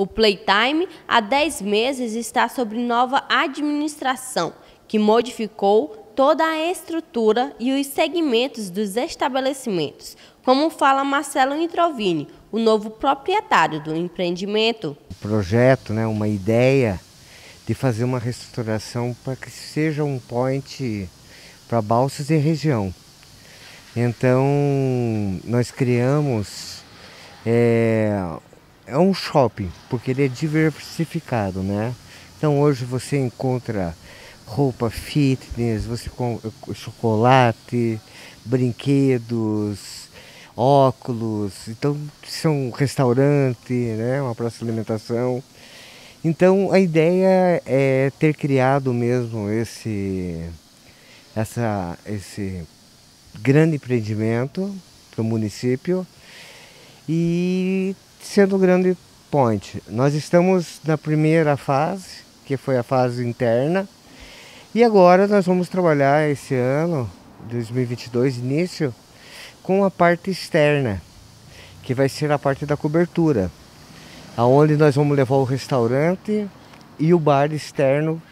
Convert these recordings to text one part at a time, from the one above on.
O Playtime, há 10 meses, está sob nova administração, que modificou toda a estrutura e os segmentos dos estabelecimentos, como fala Marcelo Introvini, o novo proprietário do empreendimento. O projeto, né, uma ideia de fazer uma restauração para que seja um point para Balsas e região. Então, nós criamos é, é um shopping, porque ele é diversificado, né? Então, hoje você encontra roupa fitness, você com chocolate, brinquedos, óculos, então são restaurante, né, uma praça de alimentação. Então a ideia é ter criado mesmo esse essa esse grande empreendimento para o município e sendo um grande point. Nós estamos na primeira fase, que foi a fase interna, e agora nós vamos trabalhar esse ano, 2022, início, com a parte externa, que vai ser a parte da cobertura, aonde nós vamos levar o restaurante e o bar externo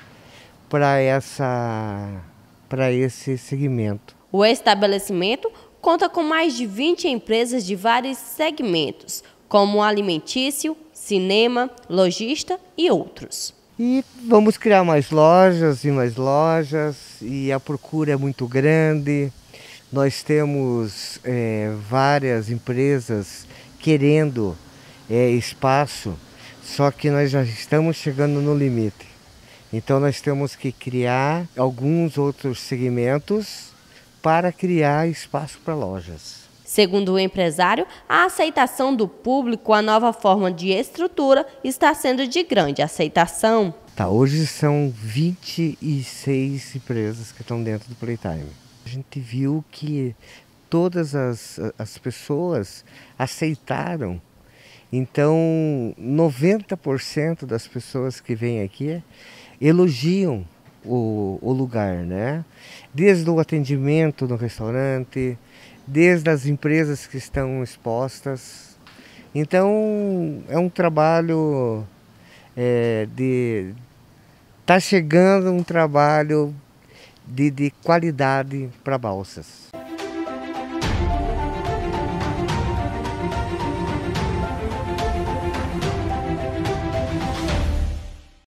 para essa para esse segmento. O estabelecimento conta com mais de 20 empresas de vários segmentos, como alimentício, cinema, lojista e outros. E vamos criar mais lojas e mais lojas, e a procura é muito grande. Nós temos é, várias empresas querendo é, espaço, só que nós já estamos chegando no limite. Então nós temos que criar alguns outros segmentos para criar espaço para lojas. Segundo o empresário, a aceitação do público à nova forma de estrutura está sendo de grande aceitação. Tá, hoje são 26 empresas que estão dentro do Playtime. A gente viu que todas as, as pessoas aceitaram. Então, 90% das pessoas que vêm aqui elogiam o, o lugar, né? Desde o atendimento no restaurante, desde as empresas que estão expostas. Então é um trabalho é, de está chegando um trabalho de, de qualidade para balsas.